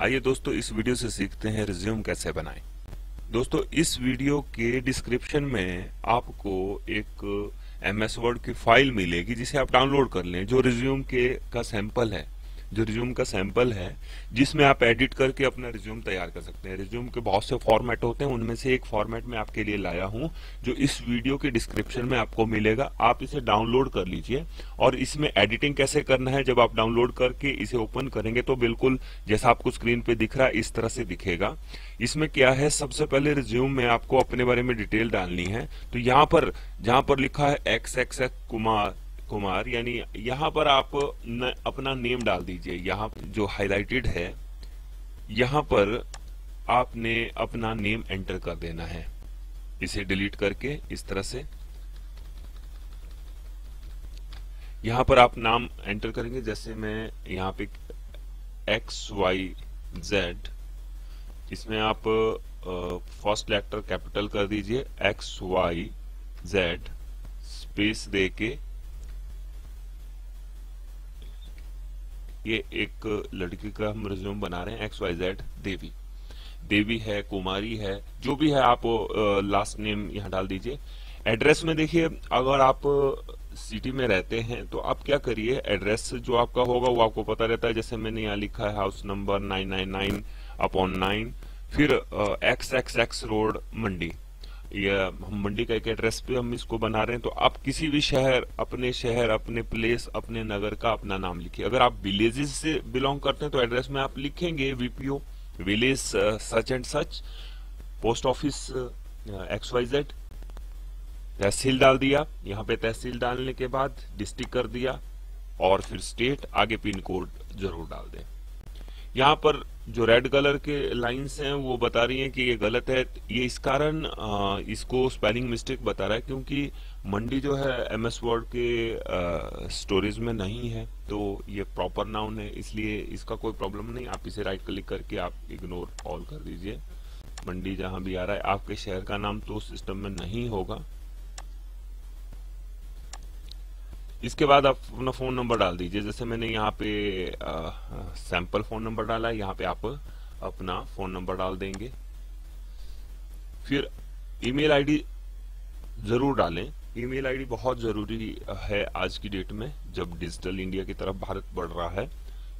आइए दोस्तों, इस वीडियो से सीखते हैं रिज्यूम कैसे बनाएँ। दोस्तों, इस वीडियो के डिस्क्रिप्शन में आपको एक एम एस वर्ड की फ़ाइल मिलेगी, जिसे आप डाउनलोड कर लें, जो रिज्यूम के का सैंपल है। जो रिज्यूम का सैंपल है, जिसमें आप एडिट करके अपना रिज्यूम तैयार कर सकते हैं। रिज्यूम के बहुत से फॉर्मेट होते हैं, उनमें से एक फॉर्मेट में आपके लिए लाया हूँ, जो इस वीडियो के डिस्क्रिप्शन में आपको मिलेगा। आप इसे डाउनलोड कर लीजिए और इसमें एडिटिंग कैसे करना है, जब आप डाउनलोड करके इसे ओपन करेंगे तो बिल्कुल जैसा आपको स्क्रीन पे दिख रहा है, इस तरह से दिखेगा। इसमें क्या है, सबसे पहले रिज्यूम में आपको अपने बारे में डिटेल डालनी है। तो यहाँ पर, जहाँ पर लिखा है X X X Kumar Kumar यानी यहाँ पर आप न, अपना नेम डाल दीजिए। यहाँ जो हाईलाइटेड है यहाँ पर आपने अपना नेम एंटर कर देना है। इसे डिलीट करके इस तरह से। यहाँ पर आप नाम एंटर करेंगे जैसे मैं यहाँ पे एक्स वाई जेड इसमें आप फ़र्स्ट लेटर कैपिटल कर दीजिए एक्स वाई जेड स्पेस दे के ये एक लड़की का हम रिज्यूम बना रहे हैं X Y Z Devi. Devi है, कुमारी है, जो भी है आप लास्ट नेम यहाँ डाल दीजिए। एड्रेस में देखिए, अगर आप सिटी में रहते हैं तो आप क्या करिए? एड्रेस जो आपका होगा, वो आपको पता रहता है। जैसे मैंने यहाँ लिखा है house number nine nine nine upon nine फिर X X X road Mandi. या हम मंडी का एक एड्रेस पे हम इसको बना रहे हैं तो आप किसी भी शहर, अपने शहर, अपने प्लेस अपने नगर का अपना नाम लिखिए। अगर आप विलेजेस से बिलोंग करते हैं तो एड्रेस में आप लिखेंगे VPO village such and such post office X Y Z तहसील डाल दिया, यहाँ पे तहसील डालने के बाद डिस्ट्रिक्ट कर दिया, और फिर स्टेट आगे पिन कोड ज़रूर डाल दें। यहाँ पर जो रेड कलर के लाइंस हैं, वो बता रही हैं कि ये गलत है। ये इस कारण इसको स्पेलिंग मिस्टेक बता रहा है क्योंकि मंडी जो है एम एस वर्ड के स्टोरेज में नहीं है तो ये प्रॉपर नाउन है, इसलिए इसका कोई प्रॉब्लम नहीं। आप इसे राइट क्लिक करके आप इग्नोर ऑल कर दीजिए। मंडी जहाँ भी आ रहा है, आपके शहर का नाम तो सिस्टम में नहीं होगा। इसके बाद आप अपना फ़ोन नंबर डाल दीजिए। जैसे मैंने यहाँ पे आ, सैंपल फ़ोन नंबर डाला है यहाँ पे आप अपना फ़ोन नंबर डाल देंगे। फिर ईमेल आईडी ज़रूर डालें। ईमेल आईडी बहुत ज़रूरी है आज की डेट में जब डिजिटल इंडिया की तरफ़ भारत बढ़ रहा है।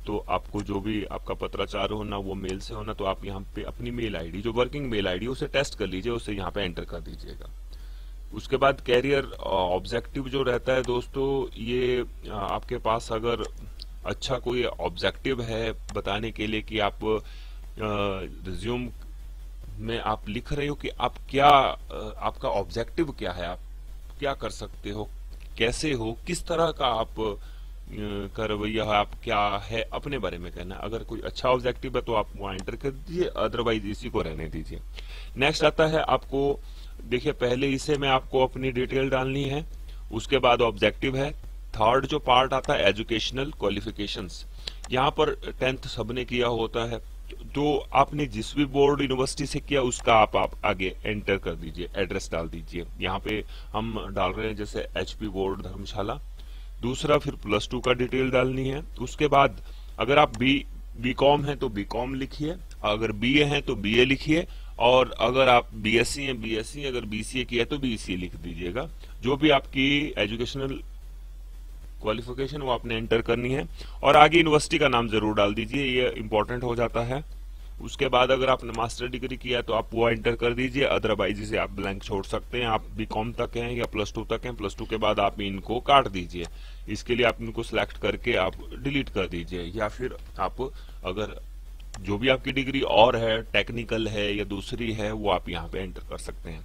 तो आपको जो भी आपका पत्राचार होना वो मेल से होना तो आप यहाँ पे अपनी मेल आईडी जो वर्किंग मेल आईडी उसे टेस्ट कर लीजिए उसे यहाँ पे एंटर कर दीजिएगा। उसके बाद कैरियर ऑब्जेक्टिव जो रहता है दोस्तों, ये आपके पास अगर अच्छा कोई ऑब्जेक्टिव है बताने के लिए कि आप रिज्यूम में आप लिख रहे हो कि आप क्या आपका ऑब्जेक्टिव क्या है? आप क्या कर सकते हो? कैसे हो? किस तरह का आप का रवैया आप क्या है? अपने बारे में कहना अगर कोई अच्छा ऑब्जेक्टिव है तो आप वहाँ एंटर कर दीजिए अदरवाइज़ इसी को रहने दीजिए। नेक्स्ट आता है आपको देखिए पहले इसे में आपको अपनी डिटेल डालनी है उसके बाद ऑब्जेक्टिव है थर्ड जो पार्ट आता है एजुकेशनल क्वालिफिकेशंस यहाँ पर टेंथ सबने किया होता है तो आपने जिस भी बोर्ड यूनिवर्सिटी से किया उसका आप, आप आगे एंटर कर दीजिए एड्रेस डाल दीजिए। यहाँ पे हम डाल रहे हैं जैसे एचपी बोर्ड धर्मशाला। दूसरा फिर प्लस टू का डिटेल डालनी है उसके बाद अगर आप बी बी कॉम है तो बी कॉम लिखिए अगर बी ए है तो बी ए लिखिए और अगर आप बीएससी हैं बीएससी अगर बीसीए किया है तो बीसीए लिख दीजिएगा। जो भी आपकी एजुकेशनल क्वालिफिकेशन वो आपने एंटर करनी है। और आगे यूनिवर्सिटी का नाम ज़रूर डाल दीजिए, ये इंपॉर्टेंट हो जाता है। उसके बाद अगर आपने मास्टर डिग्री किया तो आप वो एंटर कर दीजिए। अदरवाइज़ इसे आप ब्लैंक छोड़ सकते हैं। आप बी कॉम तक हैं या प्लस टू तक हैं प्लस टू के बाद आप इनको काट दीजिए। इसके लिए आप इनको सिलेक्ट करके आप डिलीट कर दीजिए। या फिर आप अगर जो भी आपकी डिग्री और है टेक्निकल है या दूसरी है, वो आप यहाँ पे एंटर कर सकते हैं।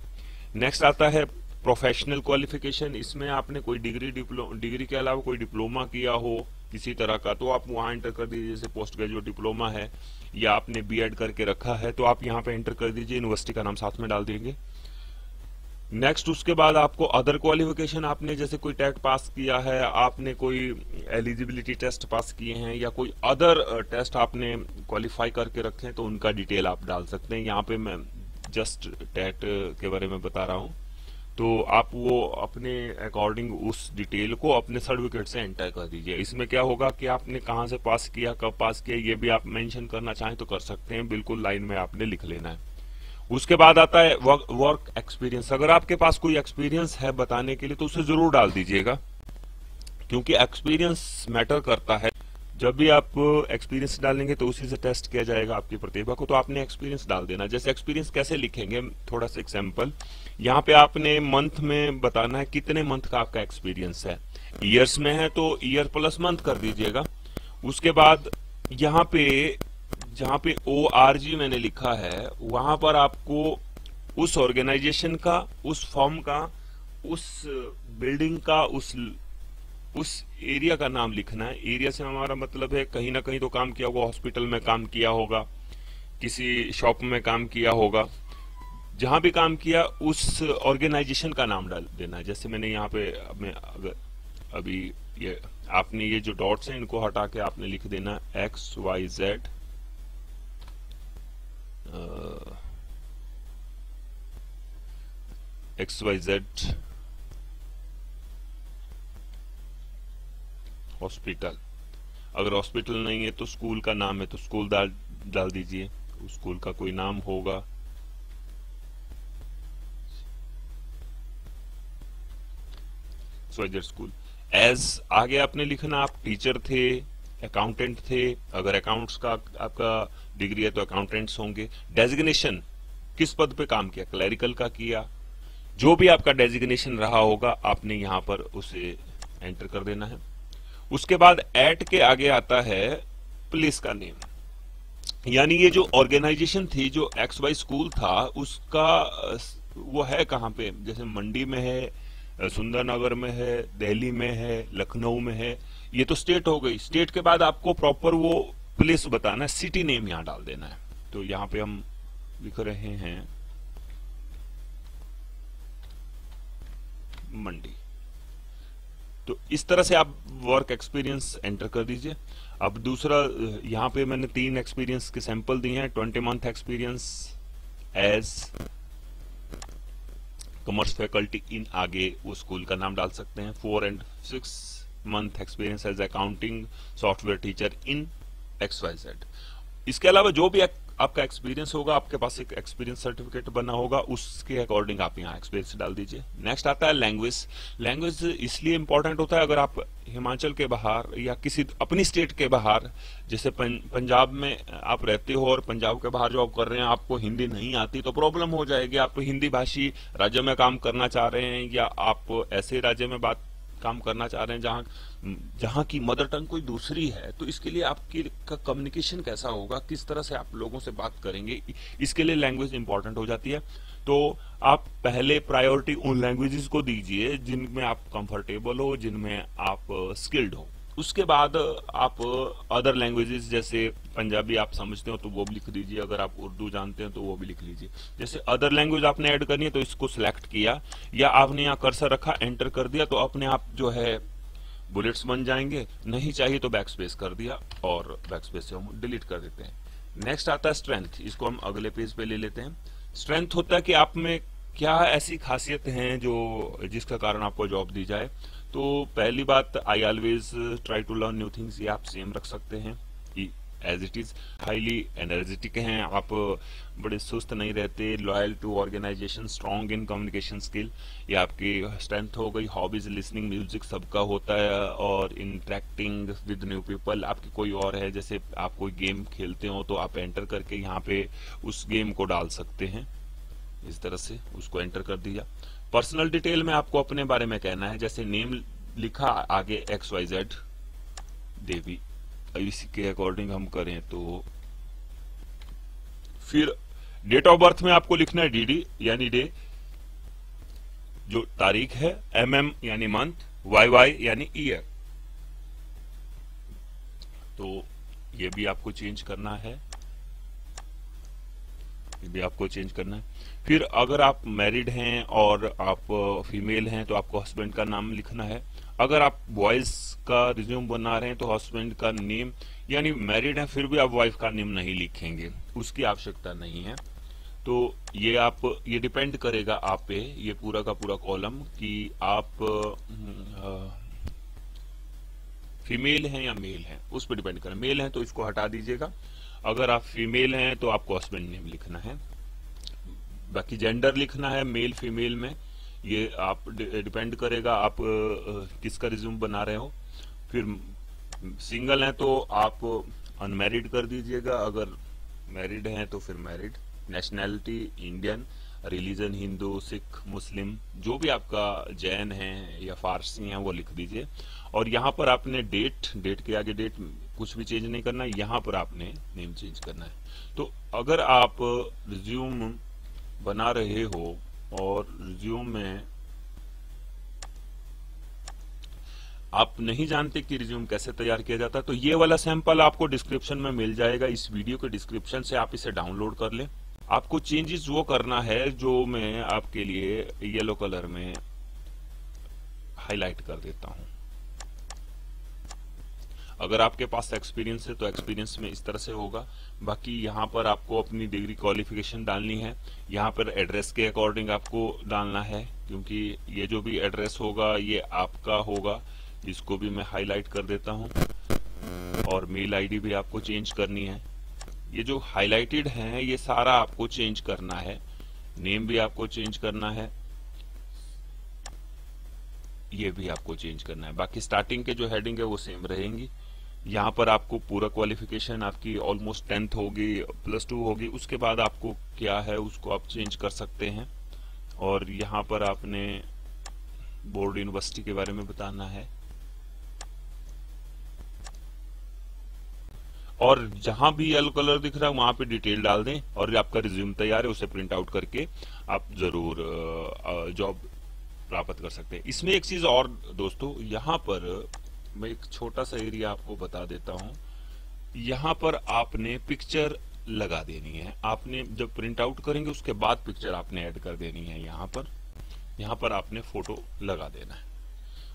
नेक्स्ट आता है प्रोफेशनल क्वालिफिकेशन इसमें आपने कोई डिग्री डिग्री के अलावा कोई डिप्लोमा किया हो किसी तरह का तो आप वहाँ एंटर कर दीजिए, जैसे पोस्ट ग्रेजुएट डिप्लोमा है, या आपने बीएड करके रखा है तो आप यहाँ पे एंटर कर दीजिए यूनिवर्सिटी का नाम साथ में डाल देंगे। नेक्स्ट उसके बाद आपको अदर क्वालिफिकेशन आपने जैसे कोई टेट पास किया है, आपने कोई एलिजिबिलिटी टेस्ट पास किए हैं, या कोई अदर टेस्ट आपने क्वालिफाई करके रखे हैं तो उनका डिटेल आप डाल सकते हैं। यहाँ पे मैं जस्ट टेट के बारे में बता रहा हूँ। तो आप वो अपने अकॉर्डिंग उस डिटेल को अपने सर्टिफिकेट से एंटर कर दीजिए। इसमें क्या होगा कि आपने कहाँ से पास किया, कब पास किया, ये भी आप मेंशन करना चाहें तो कर सकते हैं। बिल्कुल लाइन में आपने लिख लेना है। उसके बाद आता है वर्क, एक्सपीरियंस अगर आपके पास कोई एक्सपीरियंस है बताने के लिए तो उसे ज़रूर डाल दीजिएगा। क्योंकि एक्सपीरियंस मैटर करता है। जब भी आप एक्सपीरियंस डालेंगे तो उसी से टेस्ट किया जाएगा आपकी प्रतिभा को। तो आपने एक्सपीरियंस डाल देना। जैसे एक्सपीरियंस कैसे लिखेंगे थोड़ा सा एग्ज़ाम्पल यहाँ पे आपने मंथ में बताना है कितने मंथ का आपका एक्सपीरियंस है। ईयर्स में है तो ईयर प्लस मंथ कर दीजिएगा। उसके बाद यहाँ पे जहाँ पे ओ आर जी मैंने लिखा है, वहाँ पर आपको उस ऑर्गेनाइजेशन का, उस फॉर्म का, उस बिल्डिंग का, उस उस एरिया का नाम लिखना है। एरिया से हमारा मतलब है कहीं ना कहीं तो काम किया होगा हॉस्पिटल में काम किया होगा, किसी शॉप में काम किया होगा। जहाँ भी काम किया, उस ऑर्गेनाइजेशन का नाम डाल देना है। जैसे मैंने यहाँ पे, मैं अगर अभी ये, आपने ये जो डॉट्स हैं, इनको हटा के आपने लिख देना X Y Z Y Z hospital. अगर हॉस्पिटल नहीं है तो स्कूल का नाम है तो स्कूल डाल डाल दीजिए। स्कूल का कोई नाम होगा। स्कूल। एज आगे आपने लिखना, आप टीचर थे अकाउंटेंट थे, अगर अकाउंट्स का आपका डिग्री है तो अकाउंटेंट्स होंगे। डेजिग्नेशन किस पद पे काम किया? क्लैरिकल का किया। जो भी आपका डेजिग्नेशन रहा होगा, आपने यहाँ पर उसे एंटर कर देना है। उसके बाद एट के आगे आता है प्लेस का नेम यानी ये जो ऑर्गेनाइजेशन थी, जो एक्स वाई स्कूल था, उसका, वो है कहाँ पे? जैसे मंडी में है, सुंदरनगर में है, दिल्ली में है, लखनऊ में है। ये तो स्टेट हो गई। स्टेट के बाद आपको प्रॉपर वो प्लेस बताना है सिटी नेम यहाँ डाल देना है। तो यहाँ पे हम लिख रहे हैं मंडी। तो इस तरह से आप वर्क एक्सपीरियंस एंटर कर दीजिए। अब दूसरा, यहाँ पे मैंने तीन एक्सपीरियंस के सैंपल दिए हैं twenty month experience as commerce faculty in आगे वो स्कूल का नाम डाल सकते हैं four and six as accounting software teacher in X Y Z इसके अलावा जो भी आपका एक्सपीरियंस होगा आपके पास एक एक्सपीरियंस सर्टिफिकेट बना होगा उसके अकॉर्डिंग आप यहाँ एक्सपीरियंस डाल दीजिए। नेक्स्ट आता है लैंग्वेज लैंग्वेज इसलिए इंपॉर्टेंट होता है अगर आप हिमाचल के बाहर या किसी अपनी स्टेट के बाहर जैसे पं, पंजाब में आप रहते हो और पंजाब के बाहर जॉब कर रहे हैं आपको हिंदी नहीं आती तो प्रॉब्लम हो जाएगी। आप हिंदी भाषी राज्य में काम करना चाह रहे हैं या आप ऐसे राज्य में बात काम करना चाह रहे हैं, जहाँ जहाँ की मदर टंग कोई दूसरी है तो इसके लिए आपकी का कम्युनिकेशन कैसा होगा? किस तरह से आप लोगों से बात करेंगे? इसके लिए लैंग्वेज इंपॉर्टेंट हो जाती है। तो आप पहले प्रायोरिटी उन लैंग्वेजेस को दीजिए जिनमें आप कंफर्टेबल हो, जिनमें आप स्किल्ड हो। उसके बाद आप अदर लैंग्वेजेस जैसे पंजाबी आप समझते हो तो वो भी लिख दीजिए। अगर आप उर्दू जानते हैं तो वो भी लिख लीजिए। जैसे अदर लैंग्वेज आपने ऐड करनी है तो इसको सिलेक्ट किया। या आपने यहाँ कर्सर रखा एंटर कर दिया तो अपने आप जो है बुलेट्स बन जाएँगे। नहीं चाहिए तो बैक स्पेस कर दिया और बैक स्पेस से हम डिलीट कर देते हैं। नेक्स्ट आता है स्ट्रेंथ इसको हम अगले पेज पे ले लेते हैं। स्ट्रेंथ होता है कि आप में क्या ऐसी खासियत हैं जो, जिसका कारण आपको जॉब दी जाए। तो पहली बात I always try to learn new things ये आप सेम रख सकते हैं as it is highly energetic हैं। आप बड़े सुस्त नहीं रहते loyal to organisation strong in communication skill ये आपकी स्ट्रेंथ हो गई। हॉबीज लिसनिंग म्यूज़िक सबका होता है और इंटरेक्टिंग विद न्यू पीपल आपकी कोई और है, जैसे आप कोई गेम खेलते हो तो आप एंटर करके यहाँ पे उस गेम को डाल सकते हैं। इस तरह से उसको एंटर कर दिया। पर्सनल डिटेल में आपको अपने बारे में कहना है, जैसे नेम लिखा आगे एक्स वाई जेड देवी, इसी के अकॉर्डिंग हम करें तो। फिर डेट ऑफ़ बर्थ में आपको लिखना है डीडी यानी डे जो तारीख है एम एम यानी मंथ वाई वाई यानी ईयर तो ये भी आपको चेंज करना है। ये भी आपको चेंज करना है। फिर अगर आप मैरिड हैं और आप फीमेल हैं तो आपको हस्बैंड का नाम लिखना है। अगर आप बॉयज़ का रिज्यूम बना रहे हैं तो हस्बैंड का नेम यानी मैरिड है, फिर भी आप वाइफ का नेम नहीं लिखेंगे। उसकी आवश्यकता नहीं है। तो ये आप, ये डिपेंड करेगा आप पे, ये पूरा का पूरा कॉलम कि आप फीमेल हैं या मेल हैं। उस पर डिपेंड करें। मेल हैं तो इसको हटा दीजिएगा। अगर आप फीमेल हैं तो आपको हस्बैंड नेम लिखना है। बाकी जेंडर लिखना है मेल फीमेल में। ये आप डिपेंड करेगा आप किसका रिज्यूम बना रहे हो। फिर सिंगल हैं तो आप अनमेरिड कर दीजिएगा। अगर मैरिड हैं तो फिर married nationality Indian religion Hindu Sikh Muslim जो भी आपका जैन है या फारसी है, वो लिख दीजिए। और यहाँ पर आपने डेट डेट के आगे डेट कुछ भी चेंज नहीं करना, यहाँ पर आपने नेम चेंज करना है। तो अगर आप रिज्यूम बना रहे हो और रिज्यूम में आप नहीं जानते कि रिज्यूम कैसे तैयार किया जाता है तो ये वाला सैंपल आपको डिस्क्रिप्शन में मिल जाएगा। इस वीडियो के डिस्क्रिप्शन से आप इसे डाउनलोड कर लें। आपको चेंजेस वो करना है जो मैं आपके लिए येलो कलर में हाईलाइट कर देता हूँ। अगर आपके पास एक्सपीरियंस है तो एक्सपीरियंस में इस तरह से होगा। बाकी यहाँ पर आपको अपनी डिग्री क्वालिफिकेशन डालनी है। यहाँ पर एड्रेस के अकॉर्डिंग आपको डालना है, क्योंकि ये जो भी एड्रेस होगा, ये आपका होगा इसको भी मैं हाईलाइट कर देता हूँ। और मेल आईडी भी आपको चेंज करनी है। ये जो हाईलाइटेड है, ये सारा आपको चेंज करना है। नेम भी आपको चेंज करना है। ये भी आपको चेंज करना है। बाकी स्टार्टिंग के जो हेडिंग है, वो सेम रहेंगी। यहाँ पर आपको पूरा क्वालिफिकेशन आपकी ऑलमोस्ट टेंथ होगी प्लस टू होगी, उसके बाद आपको क्या है उसको आप चेंज कर सकते हैं। और यहाँ पर आपने बोर्ड यूनिवर्सिटी के बारे में बताना है। और जहाँ भी येलो कलर दिख रहा है, वहाँ पे डिटेल डाल दें और आपका रिज्यूम तैयार है, उसे प्रिंट आउट करके आप ज़रूर जॉब प्राप्त कर सकते हैं। इसमें एक चीज़ और दोस्तों, यहाँ पर मैं एक छोटा सा एरिया आपको बता देता हूँ। यहाँ पर आपने पिक्चर लगा देनी है। आपने जब प्रिंट आउट करेंगे, उसके बाद पिक्चर आपने ऐड कर देनी है यहाँ पर। यहाँ पर आपने फ़ोटो लगा देना है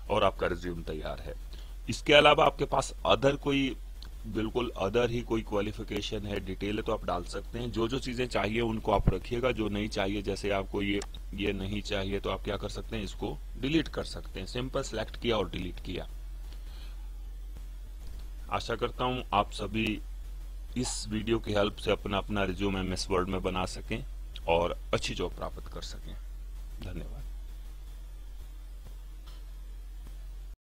और आपका रिज्यूम तैयार है। इसके अलावा आपके पास अदर कोई, बिल्कुल अदर ही कोई क्वालिफिकेशन है डिटेल है तो आप डाल सकते हैं। जो जो चीज़ें चाहिए, उनको आप रखिएगा। जो नहीं चाहिए, जैसे आपको ये ये नहीं चाहिए तो आप क्या कर सकते हैं, इसको डिलीट कर सकते हैं। सिंपल सेलेक्ट किया और डिलीट किया। आशा करता हूँ आप सभी इस वीडियो की हेल्प से अपना अपना रिज्यूम एम एस वर्ड में बना सकें और अच्छी जॉब प्राप्त कर सकें। धन्यवाद।